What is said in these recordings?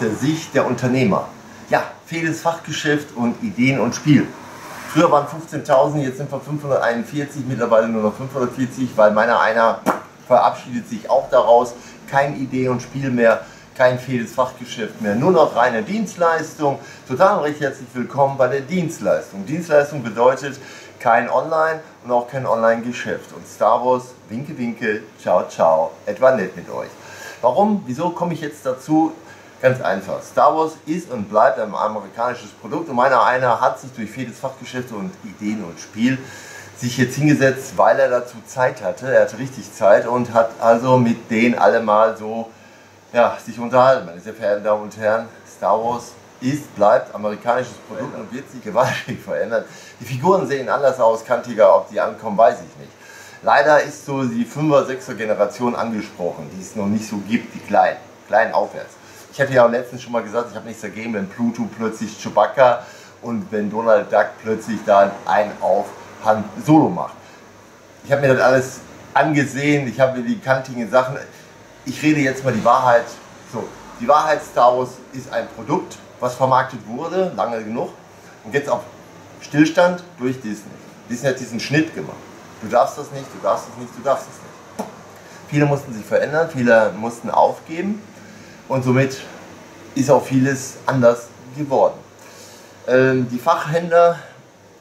der Sicht der Unternehmer. Ja, fehles Fachgeschäft und Ideen und Spiel. Früher waren 15.000, jetzt sind wir 541, mittlerweile nur noch 540, weil meiner einer verabschiedet sich auch daraus. Kein Idee und Spiel mehr, kein fehles Fachgeschäft mehr, nur noch reine Dienstleistung. Total recht herzlich willkommen bei der Dienstleistung. Dienstleistung bedeutet kein Online und auch kein Online-Geschäft. Und Star Wars, winke, winke, ciao, ciao, etwa nett mit euch. Warum? Wieso komme ich jetzt dazu? Ganz einfach. Star Wars ist und bleibt ein amerikanisches Produkt und meiner einer hat sich durch vieles Fachgeschäfte und Ideen und Spiel sich jetzt hingesetzt, weil er dazu Zeit hatte. Er hatte richtig Zeit und hat also mit denen alle mal so ja, sich unterhalten. Meine sehr verehrten Damen und Herren, Star Wars ist, bleibt amerikanisches Produkt und wird sich gewaltig verändern. Die Figuren sehen anders aus, kantiger, ob die ankommen, weiß ich nicht. Leider ist so die 5er, 6er Generation angesprochen, die es noch nicht so gibt, die kleinen, kleinen aufwärts. Ich hatte ja auch letztens schon mal gesagt, ich habe nichts dagegen, wenn Pluto plötzlich Chewbacca und wenn Donald Duck plötzlich dann ein auf Hand Solo macht. Ich habe mir das alles angesehen, ich habe mir die kantigen Sachen. Ich rede jetzt mal die Wahrheit. So, die Wahrheit Star Wars ist ein Produkt, was vermarktet wurde, lange genug, und jetzt auf Stillstand durch Disney. Disney hat diesen Schnitt gemacht. Du darfst das nicht, du darfst das nicht, du darfst das nicht. Viele mussten sich verändern, viele mussten aufgeben und somit ist auch vieles anders geworden. Ähm, die Fachhändler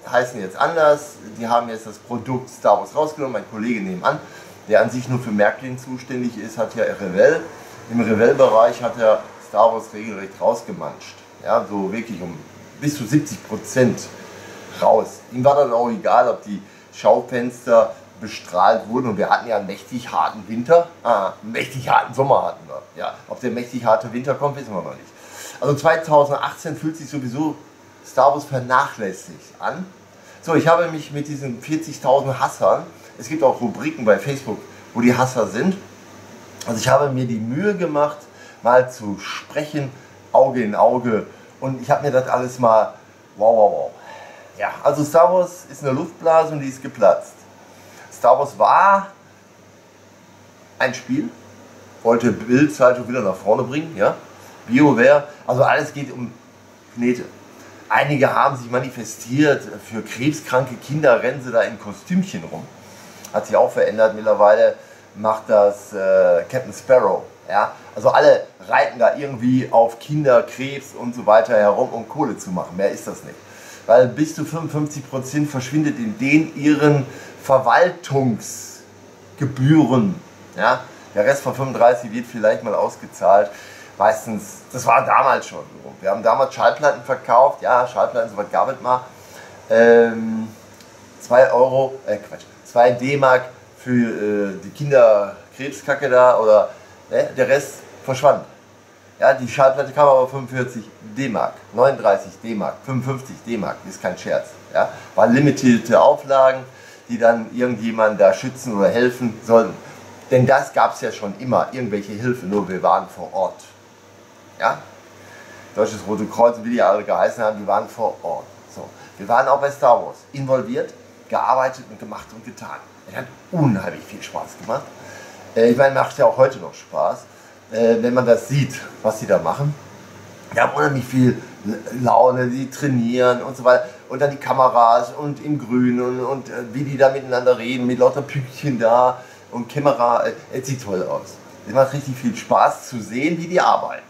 heißen jetzt anders, die haben jetzt das Produkt Star Wars rausgenommen, mein Kollege nebenan, der an sich nur für Märklin zuständig ist, hat ja Revell. Im Revell-Bereich hat er Star Wars regelrecht rausgemanscht. Ja, so wirklich um bis zu 70 Prozent raus. Ihm war dann auch egal, ob die Schaufenster bestrahlt wurden und wir hatten ja einen mächtig harten Winter, ah, einen mächtig harten Sommer hatten wir. Ja, ob der mächtig harte Winter kommt, wissen wir noch nicht. Also 2018 fühlt sich sowieso Star Wars vernachlässigt an. So, ich habe mich mit diesen 40.000 Hassern, es gibt auch Rubriken bei Facebook, wo die Hasser sind. Also ich habe mir die Mühe gemacht, mal zu sprechen, Auge in Auge. Und ich habe mir das alles mal, wow, wow, wow. Ja, also Star Wars ist eine Luftblase und die ist geplatzt. Star Wars war ein Spiel, wollte Bildzeitung wieder nach vorne bringen, ja. BioWare, also alles geht um Knete. Einige haben sich manifestiert, für krebskranke Kinder rennen sie da in Kostümchen rum. Hat sich auch verändert, mittlerweile macht das äh, Captain Sparrow. Ja? Also alle reiten da irgendwie auf Kinder, Krebs und so weiter herum, um Kohle zu machen. Mehr ist das nicht weil bis zu 55% verschwindet in den ihren Verwaltungsgebühren. Ja? Der Rest von 35 wird vielleicht mal ausgezahlt. Meistens, das war damals schon. Wir haben damals Schallplatten verkauft, ja, Schallplatten, so was gab es mal. 2 ähm, Euro, äh Quatsch, 2 D-Mark für äh, die Kinderkrebskacke da oder äh, der Rest verschwand. Ja, die Schallplatte kam aber 45 D-Mark, 39 D-Mark, 55 D-Mark, ist kein Scherz. Ja, waren limitierte Auflagen, die dann irgendjemand da schützen oder helfen sollten. Denn das gab es ja schon immer, irgendwelche Hilfe, nur wir waren vor Ort. Ja? Deutsches Rote Kreuz, wie die alle geheißen haben, die waren vor Ort. So. Wir waren auch bei Star Wars involviert, gearbeitet und gemacht und getan. Es hat unheimlich viel Spaß gemacht. Äh, ich meine, macht ja auch heute noch Spaß äh, wenn man das sieht, was sie da machen. Die haben unheimlich viel Laune, die trainieren und so weiter. Und dann die Kameras und im Grün und, und äh, wie die da miteinander reden, mit lauter Pünktchen da und Kamera. Äh, es sieht toll aus. Es macht richtig viel Spaß zu sehen, wie die arbeiten.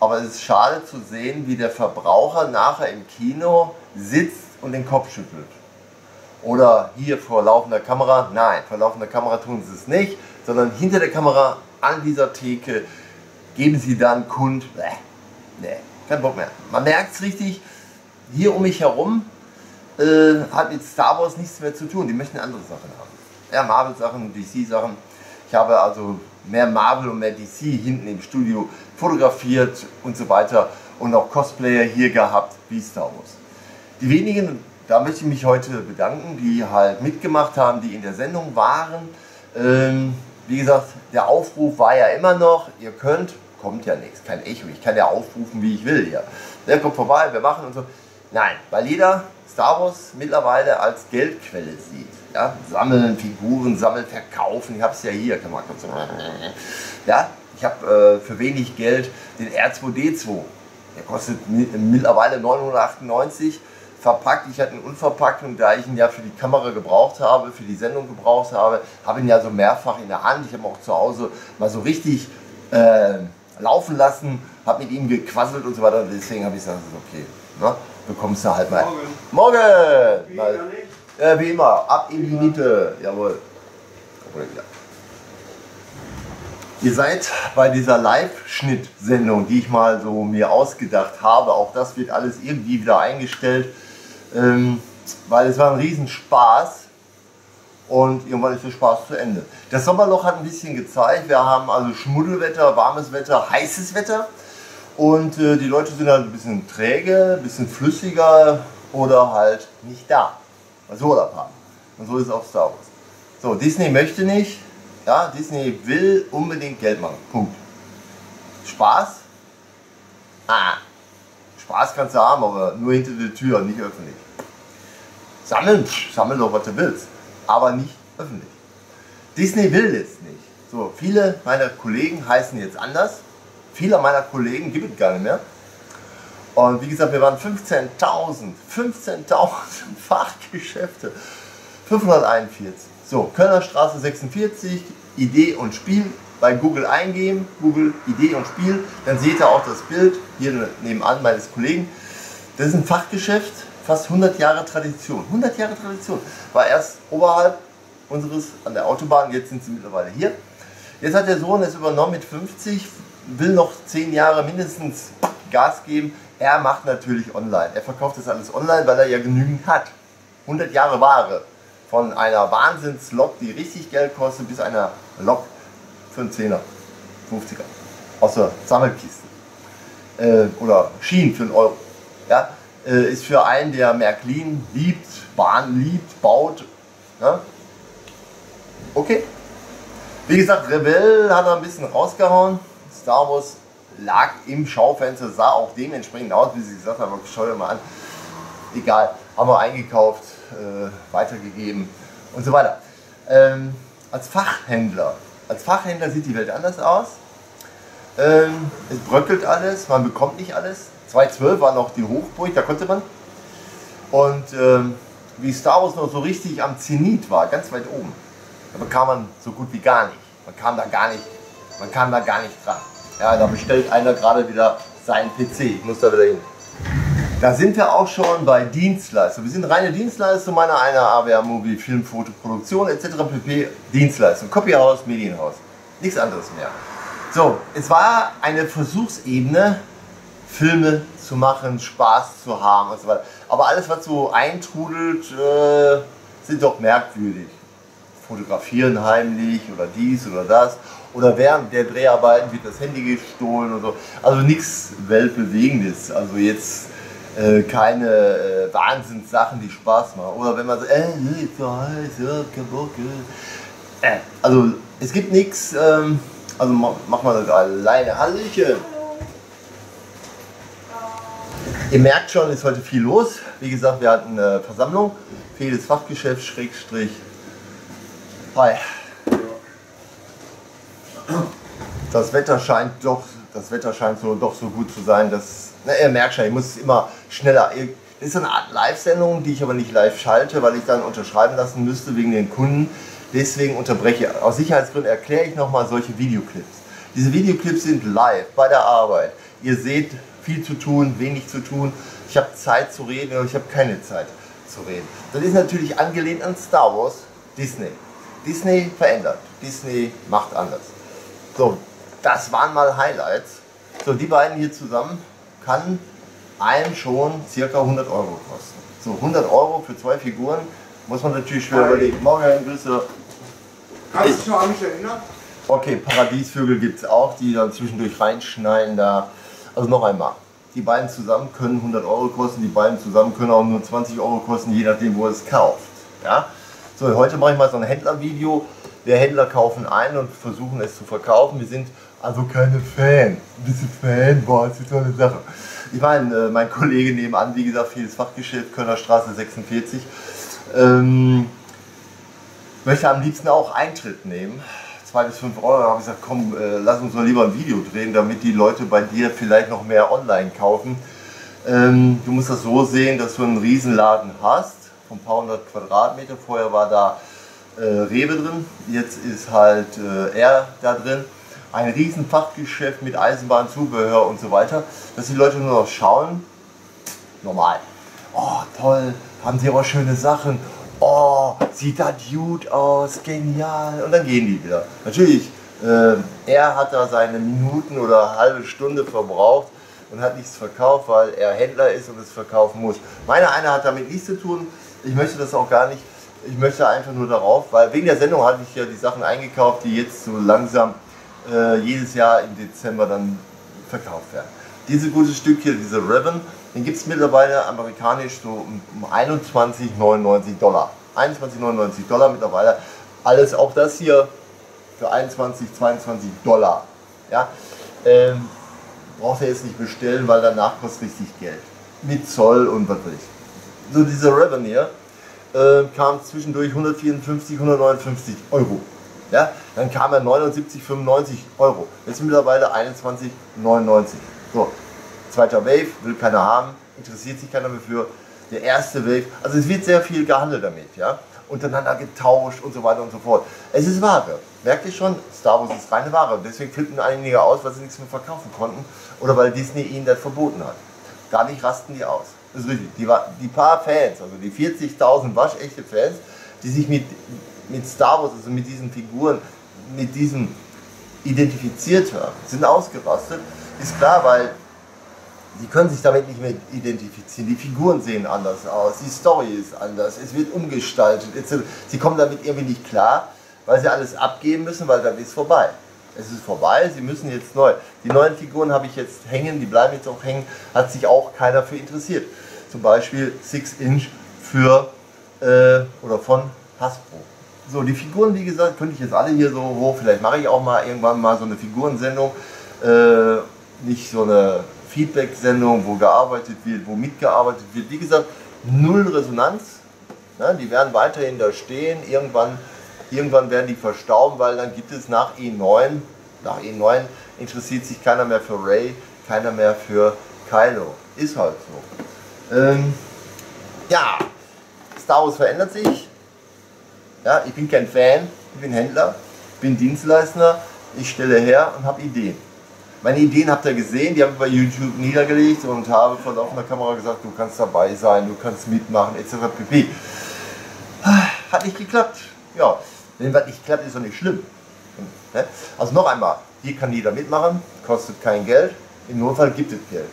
Aber es ist schade zu sehen, wie der Verbraucher nachher im Kino sitzt und den Kopf schüttelt. Oder hier vor laufender Kamera. Nein, vor laufender Kamera tun sie es nicht, sondern hinter der Kamera an dieser Theke geben sie dann kund, nee, nee, kein Bock mehr. Man merkt es richtig, hier um mich herum äh, hat mit Star Wars nichts mehr zu tun. Die möchten andere Sachen haben. Ja, Marvel-Sachen, DC-Sachen. Ich habe also mehr Marvel und mehr DC hinten im Studio fotografiert und so weiter und auch Cosplayer hier gehabt wie Star Wars. Die wenigen, da möchte ich mich heute bedanken, die halt mitgemacht haben, die in der Sendung waren. Ähm, wie gesagt, der Aufruf war ja immer noch, ihr könnt, kommt ja nichts, kein Echo, ich kann ja aufrufen, wie ich will hier. Der kommt vorbei, wir machen und so. Nein, weil jeder Star Wars mittlerweile als Geldquelle sieht. Ja, sammeln, Figuren, sammeln, verkaufen, ich habe es ja hier, kann man kurz Ja, Ich habe äh, für wenig Geld den R2D2. Der kostet mittlerweile 998 verpackt. Ich hatte ihn unverpackt und da ich ihn ja für die Kamera gebraucht habe, für die Sendung gebraucht habe, habe ihn ja so mehrfach in der Hand. Ich habe auch zu Hause mal so richtig äh, laufen lassen, habe mit ihm gequasselt und so weiter. Deswegen habe ich gesagt, das ist okay. Ne? Bekommst du halt mal. Morgen! Morgen! Wie, mal, äh, wie immer, ab in die Mitte. Jawohl. Ihr seid bei dieser Live-Schnitt-Sendung, die ich mal so mir ausgedacht habe. Auch das wird alles irgendwie wieder eingestellt ähm, weil es war ein Riesenspaß und irgendwann ist der Spaß zu Ende. Das Sommerloch hat ein bisschen gezeigt, wir haben also Schmuddelwetter, warmes Wetter, heißes Wetter und äh, die Leute sind halt ein bisschen träge, ein bisschen flüssiger oder halt nicht da, sie Urlaub haben. Und so ist es auch Star Wars. So, Disney möchte nicht, ja, Disney will unbedingt Geld machen, Punkt. Spaß? Ah, Spaß kannst du haben, aber nur hinter der Tür, nicht öffentlich. Sammeln, sammel doch, was du willst, aber nicht öffentlich. Disney will es nicht. So, viele meiner Kollegen heißen jetzt anders. Viele meiner Kollegen gibt es gar nicht mehr. Und wie gesagt, wir waren 15.000, 15.000 Fachgeschäfte. 541. So, Kölner Straße 46, Idee und Spiel bei Google eingeben, Google Idee und Spiel, dann seht ihr auch das Bild hier nebenan meines Kollegen. Das ist ein Fachgeschäft, fast 100 Jahre Tradition. 100 Jahre Tradition. War erst oberhalb unseres an der Autobahn, jetzt sind sie mittlerweile hier. Jetzt hat der Sohn es übernommen mit 50, will noch 10 Jahre mindestens Gas geben. Er macht natürlich online. Er verkauft das alles online, weil er ja genügend hat. 100 Jahre Ware. Von einer Wahnsinnslok, die richtig Geld kostet, bis einer Lok für einen Zehner, 50er. Aus der Sammelkiste. Äh, oder Schienen für einen Euro. Ja? Äh, ist für einen, der Märklin liebt, Bahn liebt, baut. Ja? Okay. Wie gesagt, Rebell hat er ein bisschen rausgehauen. Star Wars lag im Schaufenster, sah auch dementsprechend aus, wie sie gesagt haben, schau dir mal an. Egal, haben wir eingekauft, äh, weitergegeben und so weiter. Ähm, als Fachhändler als Fachhändler sieht die Welt anders aus. Ähm, es bröckelt alles, man bekommt nicht alles. 2012 war noch die Hochburg, da konnte man. Und ähm, wie Star Wars noch so richtig am Zenit war, ganz weit oben, da bekam man so gut wie gar nicht. Man kam da gar nicht, man kam da gar nicht dran. Ja, da bestellt einer gerade wieder seinen PC. Ich muss da wieder hin. Da sind wir auch schon bei Dienstleistungen. Wir sind reine Dienstleister meiner einer AWR Movie, Film, Foto, Produktion etc. pp. Dienstleistung, Copyhaus, Medienhaus. Nichts anderes mehr. So, es war eine Versuchsebene, Filme zu machen, Spaß zu haben und so weiter. Aber alles, was so eintrudelt, äh, sind doch merkwürdig. Fotografieren heimlich oder dies oder das. Oder während der Dreharbeiten wird das Handy gestohlen und so. Also nichts Weltbewegendes. Also jetzt äh, keine äh, Wahnsinnssachen, die Spaß machen. Oder wenn man so, äh, ist so heiß, ja, kein Bock. Äh. Also es gibt nichts, ähm, also mach mal das alleine. Hallöchen! Ihr merkt schon, ist heute viel los. Wie gesagt, wir hatten eine Versammlung. Vieles Fachgeschäft, Schrägstrich. Hi. Das Wetter scheint doch, das Wetter scheint so doch so gut zu sein, dass na, ihr merkt schon, ich muss immer schneller. Das ist eine Art Live-Sendung, die ich aber nicht live schalte, weil ich dann unterschreiben lassen müsste wegen den Kunden. Deswegen unterbreche ich. Aus Sicherheitsgründen erkläre ich nochmal solche Videoclips. Diese Videoclips sind live bei der Arbeit. Ihr seht viel zu tun, wenig zu tun. Ich habe Zeit zu reden oder ich habe keine Zeit zu reden. Das ist natürlich angelehnt an Star Wars, Disney. Disney verändert, Disney macht anders. So, das waren mal Highlights. So, die beiden hier zusammen kann einem schon circa 100 Euro kosten. So 100 Euro für zwei Figuren muss man natürlich schwer überlegen. Morgen, Grüße. Kannst du dich noch an mich erinnern? Okay, Paradiesvögel gibt es auch, die dann zwischendurch reinschneiden da. Also noch einmal, die beiden zusammen können 100 Euro kosten, die beiden zusammen können auch nur 20 Euro kosten, je nachdem, wo es kauft. Ja? So, heute mache ich mal so ein Händlervideo. Wir Händler kaufen ein und versuchen es zu verkaufen. Wir sind also keine Fan. Ein bisschen Fan, boah, ist eine tolle Sache. Ich meine, äh, mein Kollege nebenan, wie gesagt, vieles Fachgeschäft, Kölner Straße 46, ähm, möchte am liebsten auch Eintritt nehmen 2 bis 5 Euro. Da habe ich gesagt, komm, äh, lass uns doch lieber ein Video drehen, damit die Leute bei dir vielleicht noch mehr online kaufen. Ähm, du musst das so sehen, dass du einen Riesenladen hast, von ein paar hundert Quadratmeter. Vorher war da äh, Rewe drin, jetzt ist halt äh, er da drin. Ein riesen Fachgeschäft mit Eisenbahnzubehör und so weiter, dass die Leute nur noch schauen, normal. Oh, toll, haben sie aber schöne Sachen. Oh, sieht das gut aus, genial. Und dann gehen die wieder. Natürlich, äh, er hat da seine Minuten oder halbe Stunde verbraucht und hat nichts verkauft, weil er Händler ist und es verkaufen muss. Meine eine hat damit nichts zu tun. Ich möchte das auch gar nicht. Ich möchte einfach nur darauf, weil wegen der Sendung hatte ich ja die Sachen eingekauft, die jetzt so langsam äh, jedes Jahr im Dezember dann verkauft werden. Diese gute Stück hier, diese Ribbon, den gibt es mittlerweile amerikanisch so um 21,99 Dollar. 21,99 Dollar mittlerweile. Alles, auch das hier für 21, 22 Dollar. Ja? Ähm, braucht er jetzt nicht bestellen, weil danach kostet richtig Geld. Mit Zoll und was weiß ich. So dieser hier äh, kam zwischendurch 154, 159 Euro. Ja? Dann kam er 79, 95 Euro. Jetzt mittlerweile 21, 99. So, zweiter Wave, will keiner haben, interessiert sich keiner mehr für. Der erste Wave, also es wird sehr viel gehandelt damit, ja, untereinander getauscht und so weiter und so fort. Es ist Ware, merkt ihr schon, Star Wars ist reine Ware. Deswegen flippen einige aus, weil sie nichts mehr verkaufen konnten oder weil Disney ihnen das verboten hat. Nicht rasten die aus. Das ist richtig. Die, die paar Fans, also die 40.000 waschechte Fans, die sich mit, mit Star Wars, also mit diesen Figuren, mit diesem identifiziert haben, sind ausgerastet. Ist klar, weil Sie können sich damit nicht mehr identifizieren. Die Figuren sehen anders aus, die Story ist anders, es wird umgestaltet. Sie kommen damit irgendwie nicht klar, weil sie alles abgeben müssen, weil dann ist vorbei. Es ist vorbei, sie müssen jetzt neu. Die neuen Figuren habe ich jetzt hängen, die bleiben jetzt auch hängen, hat sich auch keiner für interessiert. Zum Beispiel Six Inch für äh, oder von Hasbro. So, die Figuren, wie gesagt, könnte ich jetzt alle hier so hoch. Vielleicht mache ich auch mal irgendwann mal so eine Figurensendung. Äh, nicht so eine Feedback-Sendung, wo gearbeitet wird, wo mitgearbeitet wird. Wie gesagt, null Resonanz. Ja, die werden weiterhin da stehen. Irgendwann, irgendwann werden die verstauben, weil dann gibt es nach E9, nach E9 interessiert sich keiner mehr für Ray, keiner mehr für Kylo. Ist halt so. Ähm, ja, Star Wars verändert sich. Ja, ich bin kein Fan, ich bin Händler, bin Dienstleister, ich stelle her und habe Ideen. Meine Ideen habt ihr gesehen, die habe ich bei YouTube niedergelegt und habe vor laufender Kamera gesagt, du kannst dabei sein, du kannst mitmachen, etc. pp. Hat nicht geklappt. Ja, wenn was nicht klappt, ist doch nicht schlimm. Ne? Also noch einmal, hier kann jeder mitmachen, kostet kein Geld, im Notfall gibt es Geld.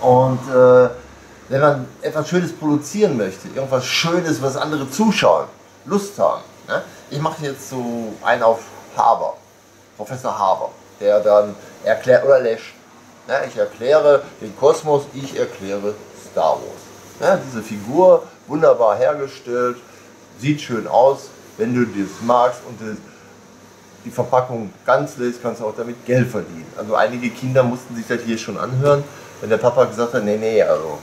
Und äh, wenn man etwas Schönes produzieren möchte, irgendwas Schönes, was andere zuschauen, Lust haben. Ne? Ich mache jetzt so einen auf Haber, Professor Haber der dann erklärt, oder Lesch, ja, ich erkläre den Kosmos, ich erkläre Star Wars. Ja, diese Figur, wunderbar hergestellt, sieht schön aus, wenn du das magst und die Verpackung ganz lässt, kannst du auch damit Geld verdienen. Also einige Kinder mussten sich das hier schon anhören, wenn der Papa gesagt hat, nee, nee, also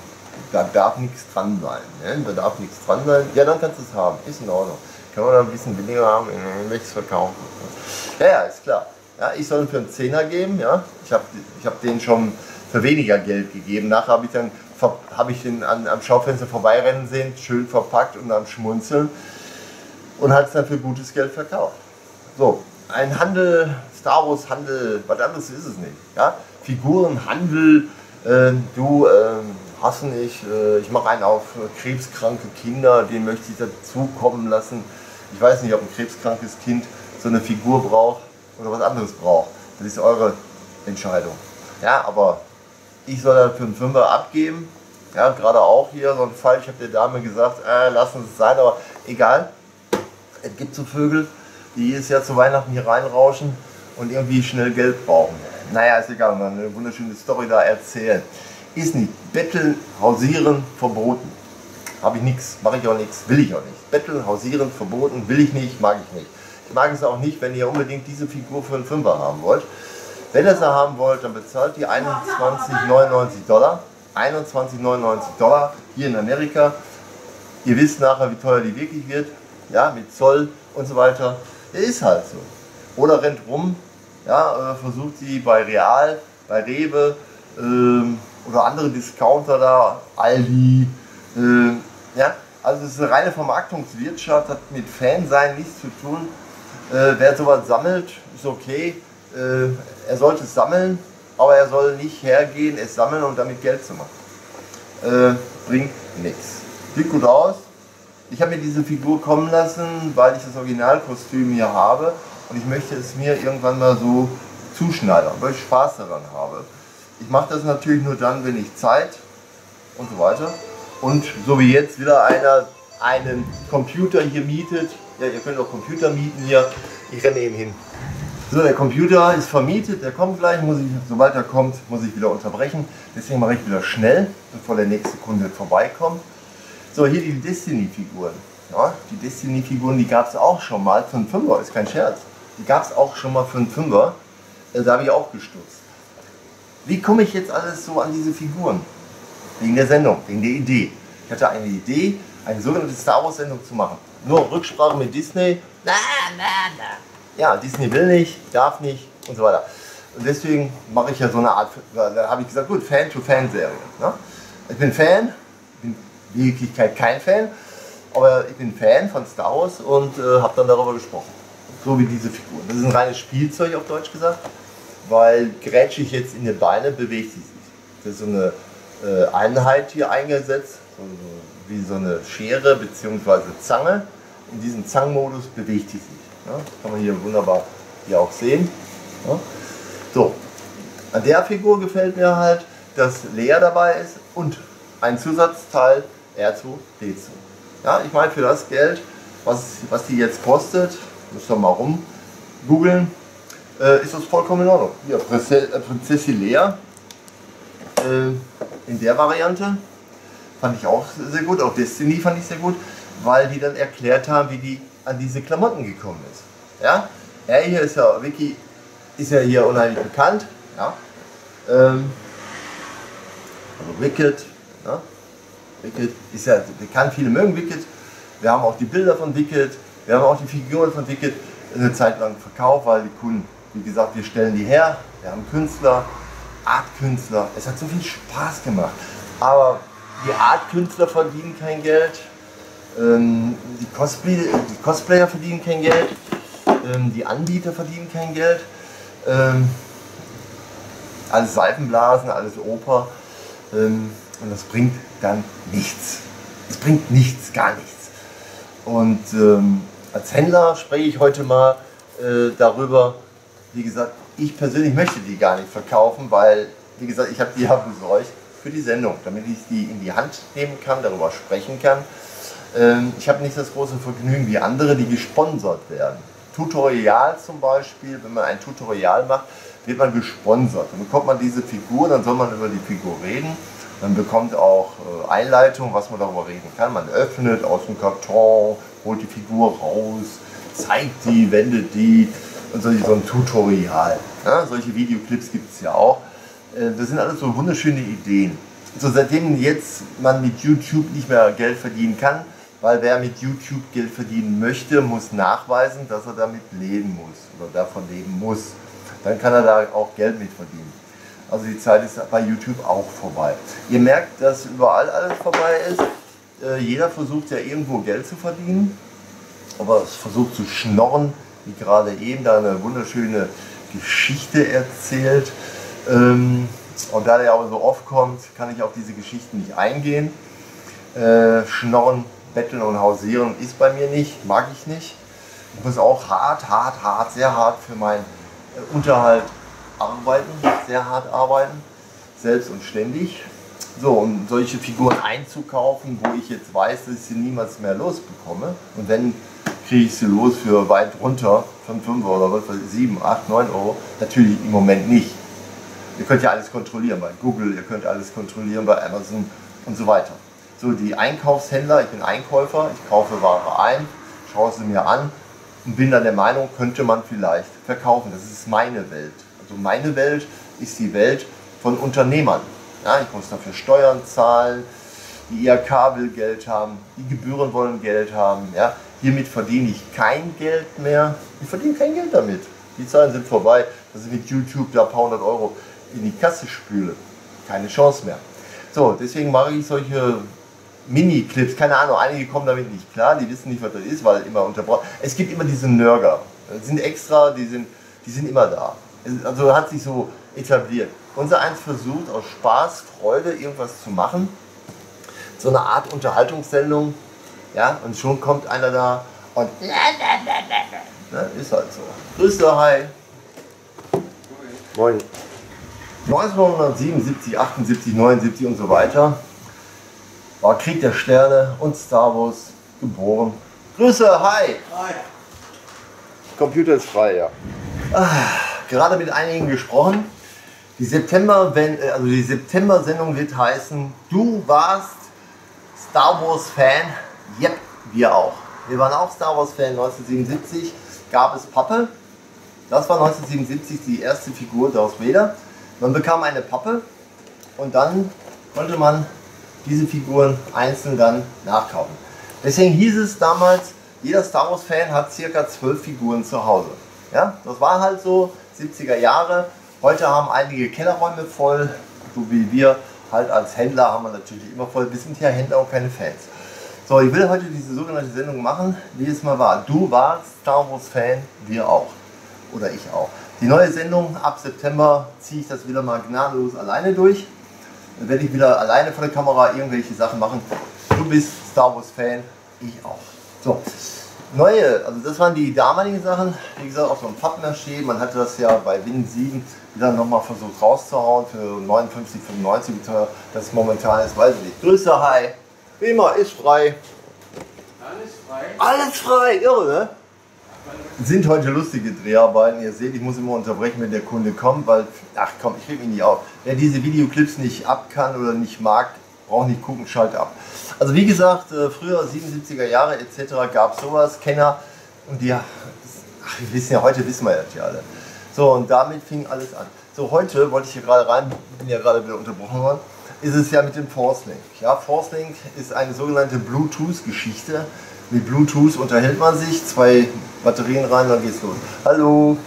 da darf nichts dran sein. Ne? Da darf nichts dran sein. Ja, dann kannst du es haben. Ist in Ordnung. Kann man da ein bisschen billiger haben, ich möchte es verkaufen. Ja, ja, ist klar. Ja, ich soll ihn für einen Zehner geben. Ja? Ich habe ich hab den schon für weniger Geld gegeben. Nachher habe ich, dann, hab ich den an, am Schaufenster vorbeirennen sehen, schön verpackt und am Schmunzeln und hat es dann für gutes Geld verkauft. So, ein Handel, Star Wars Handel, was anderes ist es nicht. Ja? Figurenhandel, äh, du äh, hast nicht, äh, ich mache einen auf krebskranke Kinder, den möchte ich dazukommen lassen. Ich weiß nicht, ob ein krebskrankes Kind so eine Figur braucht oder was anderes braucht. Das ist eure Entscheidung. Ja, aber ich soll dann für einen Fünfer abgeben. Ja, gerade auch hier so ein Fall, ich habe der Dame gesagt, äh, lassen es sein, aber egal. Es gibt so Vögel, die jedes Jahr zu Weihnachten hier reinrauschen und irgendwie schnell Geld brauchen. Naja, ist egal, mal eine wunderschöne Story da erzählen. Ist nicht. Betteln, hausieren, verboten. Habe ich nichts, mache ich auch nichts, will ich auch nicht. Betteln, hausieren, verboten, will ich nicht, mag ich nicht. Ich mag es auch nicht, wenn ihr unbedingt diese Figur für einen Fünfer haben wollt. Wenn ihr sie haben wollt, dann bezahlt ihr 21,99 Dollar. 21,99 Dollar hier in Amerika. Ihr wisst nachher, wie teuer die wirklich wird. Ja, mit Zoll und so weiter. Der ist halt so. oder rennt rum, ja, äh, versucht sie bei Real, bei Rewe ähm, oder andere Discounter da, Aldi, äh, ja, also es ist eine reine Vermarktungswirtschaft, hat mit Fansein nichts zu tun. Äh, wer sowas sammelt, ist okay. Äh, er sollte es sammeln, aber er soll nicht hergehen, es sammeln und damit Geld zu machen. Äh, bringt nichts. Sieht gut aus. Ich habe mir diese Figur kommen lassen, weil ich das Originalkostüm hier habe und ich möchte es mir irgendwann mal so zuschneidern, weil ich Spaß daran habe. Ich mache das natürlich nur dann, wenn ich Zeit und so weiter. Und so wie jetzt wieder einer einen Computer hier mietet. Ja, ihr könnt auch Computer mieten hier. Ich renne eben hin. So, der Computer ist vermietet, der kommt gleich, muss ich, sobald er kommt, muss ich wieder unterbrechen. Deswegen mache ich wieder schnell, bevor der nächste Kunde vorbeikommt. So, hier die Destiny-Figuren. Ja, die Destiny-Figuren, die gab es auch schon mal für einen Fünfer, ist kein Scherz. Die gab es auch schon mal für einen Fünfer. Äh, da habe ich auch gestutzt. Wie komme ich jetzt alles so an diese Figuren? Wegen der Sendung, wegen der Idee. Ich hatte eine Idee, eine sogenannte Star Wars Sendung zu machen. Nur Rücksprache mit Disney. Na, na, na ja, Disney will nicht, darf nicht und so weiter. Und deswegen mache ich ja so eine Art, da habe ich gesagt, gut, Fan-to-Fan-Serie. Ne? Ich bin Fan, bin in Wirklichkeit kein Fan, aber ich bin Fan von Star Wars und äh, habe dann darüber gesprochen. So wie diese Figuren. Das ist ein reines Spielzeug auf Deutsch gesagt, weil grätsche ich jetzt in die Beine, bewegt sie sich. Das ist so eine äh, Einheit hier eingesetzt, wie so eine Schere bzw. Zange. In diesem Zangenmodus bewegt sie sich. Ja, kann man hier wunderbar hier auch sehen. Ja. So, an der Figur gefällt mir halt, dass Lea dabei ist und ein Zusatzteil R2D2. Ja, ich meine für das Geld, was, was die jetzt kostet, müsst ihr mal rum googeln, äh, ist das vollkommen in Ordnung. Hier, äh, Prinzessin Lea äh, in der Variante fand ich auch sehr gut, auch Destiny fand ich sehr gut, weil die dann erklärt haben, wie die an diese Klamotten gekommen ist. Ja? Er hier ist ja, Vicky ist ja hier unheimlich bekannt. Ja? Ähm, also Wicked, ja? Wicked ist ja bekannt, viele mögen Wicked. Wir haben auch die Bilder von Wicked, wir haben auch die Figuren von Wicked eine Zeit lang verkauft, weil die Kunden, wie gesagt, wir stellen die her, wir haben Künstler, Artkünstler. Es hat so viel Spaß gemacht. Aber die Artkünstler verdienen kein Geld, ähm, die, Cosplay, die, Cosplayer verdienen kein Geld, ähm, die Anbieter verdienen kein Geld. Ähm, alles Seifenblasen, alles Oper. Und das bringt dann nichts. Es bringt nichts, gar nichts. Und als Händler spreche ich heute mal äh, darüber, wie gesagt, ich persönlich möchte die gar nicht verkaufen, weil, wie gesagt, ich habe die ja besorgt für die Sendung, damit ich die in die Hand nehmen kann, darüber sprechen kann. Ähm, ich habe nicht das große Vergnügen wie andere, die gesponsert werden. Tutorial zum Beispiel, wenn man ein Tutorial macht, wird man gesponsert. Dann bekommt man diese Figur, dann soll man über die Figur reden. Man bekommt auch äh, Einleitung, was man darüber reden kann. Man öffnet aus dem Karton, holt die Figur raus, zeigt die, wendet die so, so ein Tutorial. Ja, solche Videoclips gibt es ja auch. Äh, das sind alles so wunderschöne Ideen. So seitdem jetzt man mit YouTube nicht mehr Geld verdienen kann, weil wer mit YouTube Geld verdienen möchte, muss nachweisen, dass er damit leben muss oder davon leben muss. Dann kann er da auch Geld mit verdienen. Also die Zeit ist bei YouTube auch vorbei. Ihr merkt, dass überall alles vorbei ist. Äh, jeder versucht ja irgendwo Geld zu verdienen, aber es versucht zu schnorren, wie gerade eben da eine wunderschöne Geschichte erzählt. Ähm, und da der aber so oft kommt, kann ich auf diese Geschichten nicht eingehen. Äh, schnorren Betteln und Hausieren ist bei mir nicht, mag ich nicht. Ich muss auch hart, hart, hart, sehr hart für meinen äh, Unterhalt arbeiten, sehr hart arbeiten, selbst und ständig. So, um solche Figuren einzukaufen, wo ich jetzt weiß, dass ich sie niemals mehr losbekomme. Und wenn kriege ich sie los für weit runter, von 5 oder was weiß ich, 7, 8, 9 Euro. Natürlich im Moment nicht. Ihr könnt ja alles kontrollieren bei Google, ihr könnt alles kontrollieren bei Amazon und so weiter so die Einkaufshändler, ich bin Einkäufer, ich kaufe Ware ein, schaue sie mir an und bin dann der Meinung, könnte man vielleicht verkaufen. Das ist meine Welt. Also meine Welt ist die Welt von Unternehmern. Ja, ich muss dafür Steuern zahlen, die IHK will Geld haben, die Gebühren wollen Geld haben. Ja. Hiermit verdiene ich kein Geld mehr. Ich verdiene kein Geld damit. Die Zeiten sind vorbei, dass ich mit YouTube da ein paar hundert Euro in die Kasse spüle. Keine Chance mehr. So, deswegen mache ich solche Mini-Clips, keine Ahnung, einige kommen damit nicht klar, die wissen nicht, was das ist, weil immer unterbrochen. Es gibt immer diese Nörger, die sind extra, die sind, die sind immer da. Also hat sich so etabliert. Unser eins versucht aus Spaß, Freude irgendwas zu machen, so eine Art Unterhaltungssendung, ja, und schon kommt einer da und ne, ist halt so. Grüß dich, hi. Moin. 1977, 78, 79 und so weiter war Krieg der Sterne und Star Wars geboren. Grüße, hi! Hi! Computer ist frei, ja. Ah, gerade mit einigen gesprochen. Die September, äh, also die September-Sendung wird heißen, du warst Star Wars-Fan. Yep, wir auch. Wir waren auch Star Wars-Fan 1977. Gab es Pappe. Das war 1977 die erste Figur Darth Vader. Man bekam eine Pappe und dann konnte man diese Figuren einzeln dann nachkaufen. Deswegen hieß es damals, jeder Star Wars Fan hat circa zwölf Figuren zu Hause. Ja, das war halt so 70er Jahre. Heute haben einige Kellerräume voll, so wie wir halt als Händler haben wir natürlich immer voll. Wir sind ja Händler und keine Fans. So, ich will heute diese sogenannte Sendung machen, wie es mal war. Du warst Star Wars Fan, wir auch. Oder ich auch. Die neue Sendung ab September ziehe ich das wieder mal gnadenlos alleine durch. Dann werde ich wieder alleine vor der Kamera irgendwelche Sachen machen. Du bist Star Wars Fan, ich auch. So, neue, also das waren die damaligen Sachen. Wie gesagt, auch so ein Pappmaché. Man hatte das ja bei Win 7 wieder nochmal versucht rauszuhauen für 59,95 teuer. Das momentan ist, weiß ich nicht. Grüße, hi. Wie immer, ist frei. Alles frei? Alles frei, irre, ne? sind heute lustige Dreharbeiten. Ihr seht, ich muss immer unterbrechen, wenn der Kunde kommt, weil, ach komm, ich reg mich nicht auf. Wer diese Videoclips nicht ab kann oder nicht mag, braucht nicht gucken, schalte ab. Also wie gesagt, äh, früher 77er Jahre etc. gab es sowas, Kenner und die, ach, wir wissen ja, heute wissen wir das ja alle. So, und damit fing alles an. So, heute wollte ich hier gerade rein, bin ja gerade wieder unterbrochen worden, ist es ja mit dem Force Link. Ja, Force Link ist eine sogenannte Bluetooth-Geschichte. Mit Bluetooth unterhält man sich, zwei Batterien rein, dann geht's los. Hallo.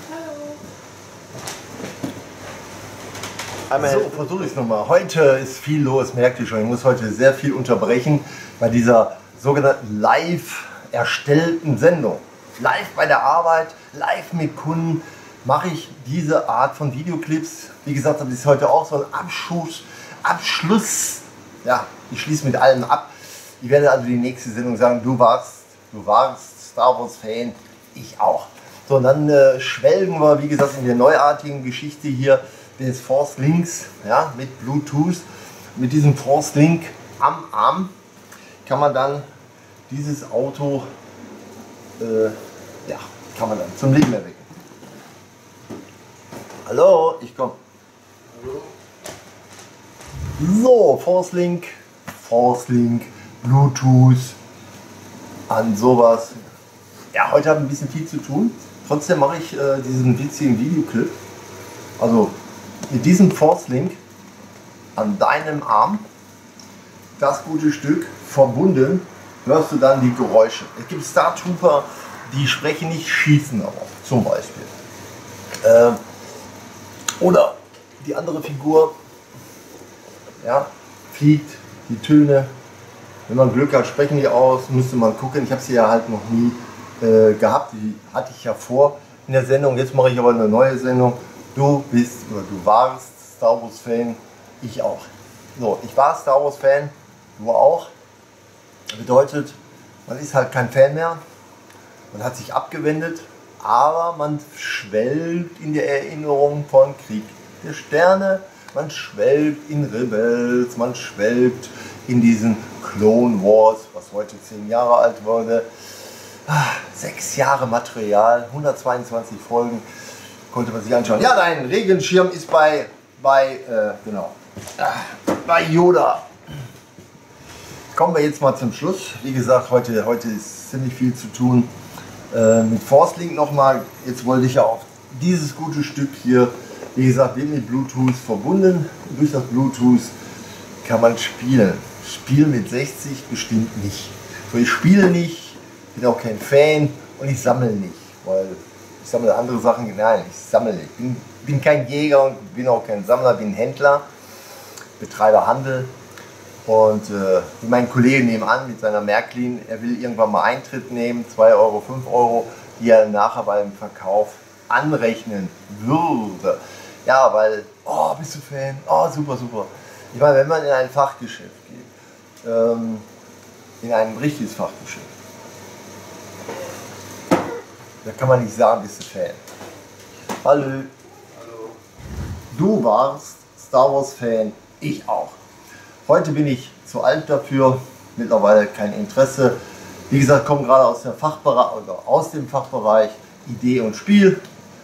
Einmal so, versuche ich es nochmal. Heute ist viel los, merkt ihr schon. Ich muss heute sehr viel unterbrechen bei dieser sogenannten live erstellten Sendung. Live bei der Arbeit, live mit Kunden mache ich diese Art von Videoclips. Wie gesagt, das ist heute auch so ein Abschluss. Abschluss. Ja, ich schließe mit allem ab. Ich werde also die nächste Sendung sagen, du warst, du warst Star Wars Fan, ich auch. So, und dann äh, schwelgen wir, wie gesagt, in der neuartigen Geschichte hier des Force Links ja, mit Bluetooth. Mit diesem Force Link am Arm kann man dann dieses Auto äh, ja, kann man dann zum Leben erwecken. Hallo, ich komme. So, Force Link, Force Link, Bluetooth, an sowas ja, heute habe ich ein bisschen viel zu tun. Trotzdem mache ich äh, diesen witzigen Videoclip. Also mit diesem Force Link an deinem Arm, das gute Stück verbunden, hörst du dann die Geräusche. Es gibt Star Trooper, die sprechen nicht, schießen aber, zum Beispiel. Äh, oder die andere Figur ja, fliegt, die Töne. Wenn man Glück hat, sprechen die aus, müsste man gucken. Ich habe sie ja halt noch nie äh, gehabt, die hatte ich ja vor in der Sendung. Jetzt mache ich aber eine neue Sendung. Du bist oder du warst Star Wars Fan, ich auch. So, ich war Star Wars Fan, du auch. Bedeutet, man ist halt kein Fan mehr, man hat sich abgewendet, aber man schwelgt in der Erinnerung von Krieg der Sterne, man schwelgt in Rebels, man schwelgt in diesen Clone Wars, was heute zehn Jahre alt wurde. Sechs Jahre Material, 122 Folgen konnte man sich anschauen. Ja, dein Regenschirm ist bei, bei, äh, genau, bei Yoda. Kommen wir jetzt mal zum Schluss. Wie gesagt, heute, heute ist ziemlich viel zu tun. Äh, mit Forcelink nochmal. Jetzt wollte ich ja auch dieses gute Stück hier, wie gesagt, wird mit Bluetooth verbunden. Durch das Bluetooth kann man spielen. Spielen mit 60 bestimmt nicht. So, ich spiele nicht, bin auch kein Fan und ich sammle nicht, weil ich sammle andere Sachen. Nein, ich sammle. Ich bin, bin kein Jäger und bin auch kein Sammler, bin Händler, betreibe Handel. Und äh, wie mein Kollege nebenan mit seiner Märklin, er will irgendwann mal Eintritt nehmen, 2 Euro, 5 Euro, die er nachher beim Verkauf anrechnen würde. Ja, weil, oh, bist du Fan? Oh, super, super. Ich meine, wenn man in ein Fachgeschäft geht, ähm, in ein richtiges Fachgeschäft, da kann man nicht sagen, bist du Fan. Hallo. Hallo. Du warst Star Wars Fan, ich auch. Heute bin ich zu alt dafür, mittlerweile kein Interesse. Wie gesagt, komme gerade aus, aus dem Fachbereich Idee und Spiel.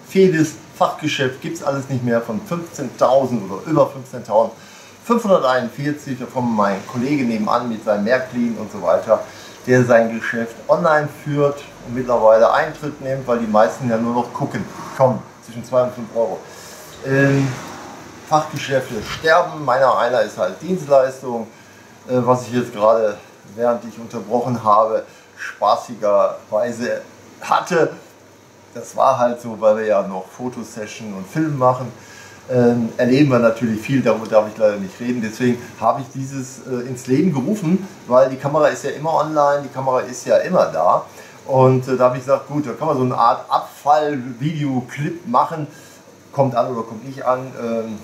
Vieles Fachgeschäft gibt es alles nicht mehr von 15.000 oder über 15.000. 541 von meinem Kollegen nebenan mit seinem Märklin und so weiter, der sein Geschäft online führt und mittlerweile Eintritt nimmt, weil die meisten ja nur noch gucken. Komm, zwischen 2 und 5 Euro. Ähm, Fachgeschäfte sterben. Meiner einer ist halt Dienstleistung, äh, was ich jetzt gerade, während ich unterbrochen habe, spaßigerweise hatte. Das war halt so, weil wir ja noch Fotosession und Film machen. Ähm, erleben wir natürlich viel, darüber darf ich leider nicht reden. Deswegen habe ich dieses äh, ins Leben gerufen, weil die Kamera ist ja immer online, die Kamera ist ja immer da. Und äh, da habe ich gesagt, gut, da kann man so eine Art Abfall-Videoclip machen. Kommt an oder kommt nicht an. Ähm,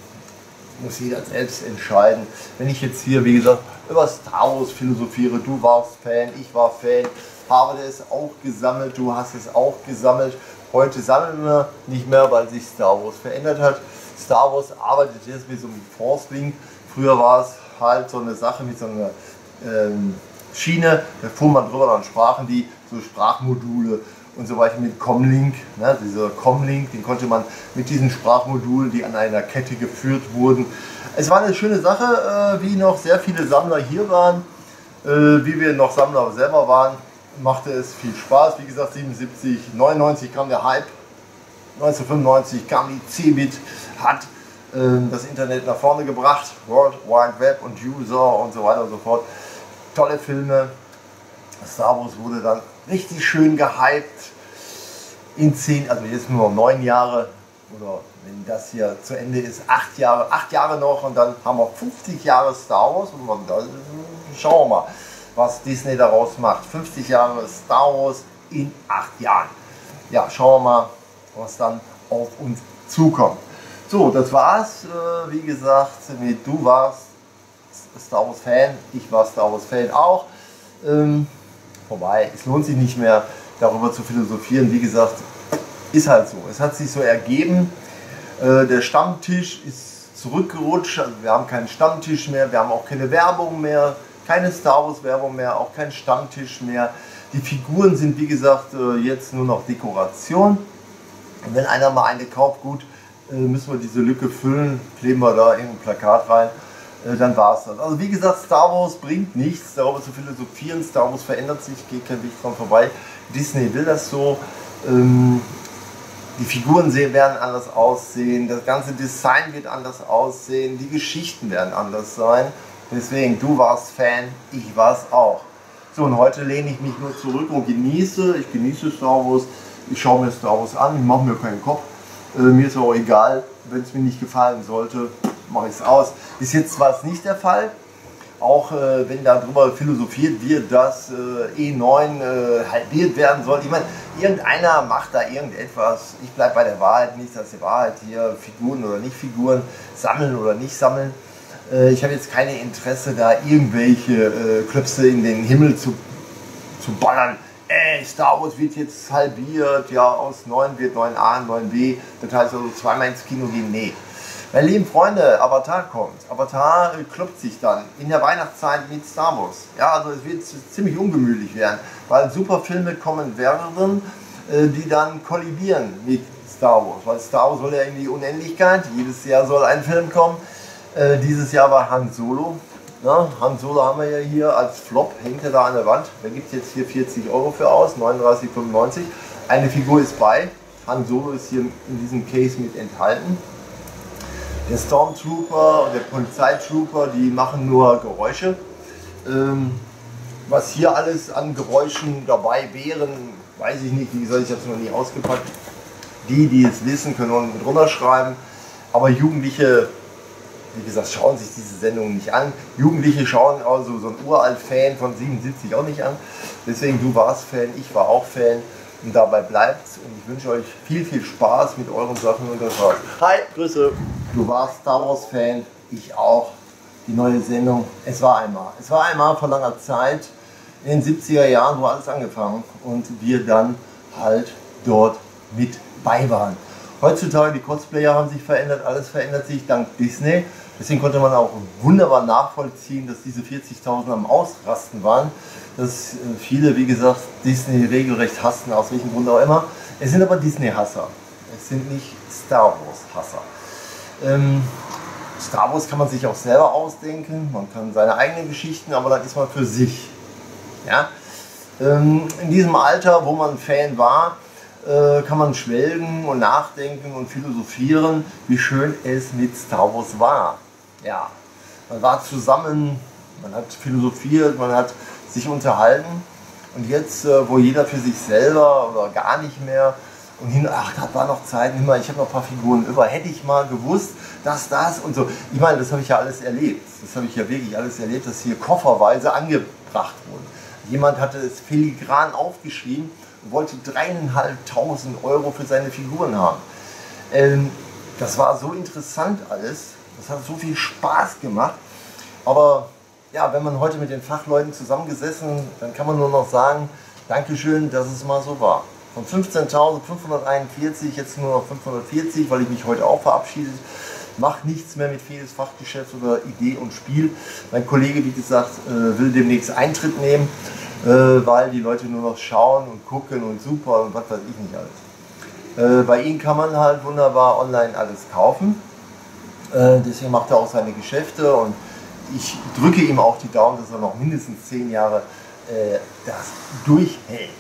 muss jeder selbst entscheiden. Wenn ich jetzt hier, wie gesagt, über Star Wars philosophiere, du warst Fan, ich war Fan, habe es auch gesammelt, du hast es auch gesammelt. Heute sammeln wir nicht mehr, weil sich Star Wars verändert hat. Star Wars arbeitet jetzt mit so einem Force Link. Früher war es halt so eine Sache mit so einer ähm, Schiene, da fuhr man drüber, dann sprachen die so Sprachmodule und so weiter mit Comlink. Ne, dieser Comlink, den konnte man mit diesen Sprachmodulen, die an einer Kette geführt wurden. Es war eine schöne Sache, äh, wie noch sehr viele Sammler hier waren, äh, wie wir noch Sammler selber waren, machte es viel Spaß. Wie gesagt, 77, 99 kam der Hype, 1995 kam die Cebit, hat äh, das Internet nach vorne gebracht, World Wide Web und User und so weiter und so fort. Tolle Filme. Star Wars wurde dann richtig schön gehypt. In zehn, also jetzt nur noch neun Jahre oder wenn das hier zu Ende ist, acht Jahre, acht Jahre noch und dann haben wir 50 Jahre Star Wars und dann schauen wir mal, was Disney daraus macht. 50 Jahre Star Wars in acht Jahren. Ja, schauen wir mal, was dann auf uns zukommt. So, das war's. Äh, wie gesagt, du warst Star Wars Fan, ich war Star Wars Fan auch. Ähm, vorbei. Es lohnt sich nicht mehr darüber zu philosophieren. Wie gesagt, ist halt so. Es hat sich so ergeben. Äh, der Stammtisch ist zurückgerutscht. Also wir haben keinen Stammtisch mehr, wir haben auch keine Werbung mehr, keine Star Wars Werbung mehr, auch kein Stammtisch mehr. Die Figuren sind wie gesagt äh, jetzt nur noch Dekoration. Und wenn einer mal eine kauft, gut, äh, müssen wir diese Lücke füllen, kleben wir da irgendein Plakat rein äh, dann war es das. Also wie gesagt, Star Wars bringt nichts, darüber zu philosophieren. Star Wars verändert sich, geht kein Weg dran vorbei. Disney will das so. Ähm, die Figuren werden anders aussehen, das ganze Design wird anders aussehen, die Geschichten werden anders sein. Deswegen, du warst Fan, ich war es auch. So, und heute lehne ich mich nur zurück und genieße. Ich genieße Star Wars. Ich schaue mir Star Wars an, ich mache mir keinen Kopf. Äh, mir ist auch egal, wenn es mir nicht gefallen sollte mache ich es aus. Bis jetzt war es nicht der Fall. Auch äh, wenn darüber philosophiert wird, dass äh, E9 äh, halbiert werden soll. Ich meine, irgendeiner macht da irgendetwas. Ich bleibe bei der Wahrheit, nicht dass die Wahrheit hier Figuren oder nicht Figuren, sammeln oder nicht sammeln. Äh, ich habe jetzt keine Interesse, da irgendwelche äh, Klöpse in den Himmel zu, zu ballern. Ey, Star Wars wird jetzt halbiert, ja, aus 9 wird 9a, 9b. Das heißt also zweimal ins Kino gehen. Nee. Meine lieben Freunde, Avatar kommt. Avatar klopft sich dann in der Weihnachtszeit mit Star Wars. Ja, also es wird ziemlich ungemütlich werden, weil super Filme kommen werden, äh, die dann kollidieren mit Star Wars. Weil Star Wars soll ja in die Unendlichkeit, jedes Jahr soll ein Film kommen. Äh, dieses Jahr war Han Solo. Ja, Han Solo haben wir ja hier als Flop, hängt er da an der Wand. Da gibt jetzt hier 40 Euro für aus, 39,95. Eine Figur ist bei. Han Solo ist hier in diesem Case mit enthalten. Der Stormtrooper und der Polizeitrooper, die machen nur Geräusche. Ähm, was hier alles an Geräuschen dabei wären, weiß ich nicht. Wie gesagt, ich es noch nie ausgepackt. Die, die es wissen, können unten drunter schreiben. Aber Jugendliche, wie gesagt, schauen sich diese Sendung nicht an. Jugendliche schauen also so ein Uralt-Fan von 77 auch nicht an. Deswegen, du warst Fan, ich war auch Fan. Und dabei bleibt's. Und ich wünsche euch viel, viel Spaß mit euren Sachen und das war's. Hi, Grüße. Du warst Star Wars Fan, ich auch. Die neue Sendung. Es war einmal. Es war einmal vor langer Zeit. In den 70er Jahren, wo alles angefangen und wir dann halt dort mit bei waren. Heutzutage, die Cosplayer haben sich verändert, alles verändert sich dank Disney. Deswegen konnte man auch wunderbar nachvollziehen, dass diese 40.000 am Ausrasten waren. Dass äh, viele, wie gesagt, Disney regelrecht hassen, aus welchem Grund auch immer. Es sind aber Disney-Hasser. Es sind nicht Star Wars-Hasser. Ähm, Star Wars kann man sich auch selber ausdenken. Man kann seine eigenen Geschichten, aber dann ist man für sich. Ja? Ähm, in diesem Alter, wo man Fan war, äh, kann man schwelgen und nachdenken und philosophieren, wie schön es mit Star Wars war. Ja, man war zusammen, man hat philosophiert, man hat sich unterhalten. Und jetzt, äh, wo jeder für sich selber oder gar nicht mehr und hin, ach, da war noch Zeit, ich habe noch ein paar Figuren über, hätte ich mal gewusst, dass das und so. Ich meine, das habe ich ja alles erlebt. Das habe ich ja wirklich alles erlebt, dass hier kofferweise angebracht wurde. Jemand hatte es filigran aufgeschrieben wollte dreieinhalbtausend Euro für seine Figuren haben. Ähm, das war so interessant alles. Das hat so viel Spaß gemacht. Aber ja, wenn man heute mit den Fachleuten zusammengesessen, dann kann man nur noch sagen, Dankeschön, dass es mal so war. Von 15.541 jetzt nur noch 540, weil ich mich heute auch verabschiedet. Macht nichts mehr mit vieles Fachgeschäft oder Idee und Spiel. Mein Kollege, wie gesagt, äh, will demnächst Eintritt nehmen, äh, weil die Leute nur noch schauen und gucken und super und was weiß ich nicht alles. Äh, bei ihm kann man halt wunderbar online alles kaufen. Deswegen macht er auch seine Geschäfte und ich drücke ihm auch die Daumen, dass er noch mindestens zehn Jahre das durchhält.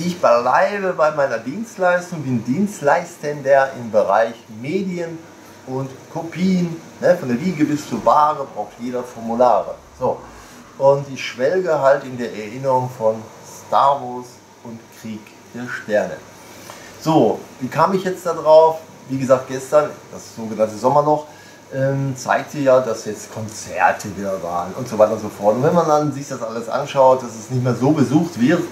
Ich bleibe bei meiner Dienstleistung, bin Dienstleistender im Bereich Medien und Kopien. Ne, von der Wiege bis zur Ware braucht jeder Formulare. So. Und ich schwelge halt in der Erinnerung von Star Wars und Krieg der Sterne. So, wie kam ich jetzt da drauf? Wie gesagt, gestern, das sogenannte Sommerloch, ähm, zeigte ja, dass jetzt Konzerte wieder waren und so weiter und so fort. Und wenn man dann sich das alles anschaut, dass es nicht mehr so besucht wird,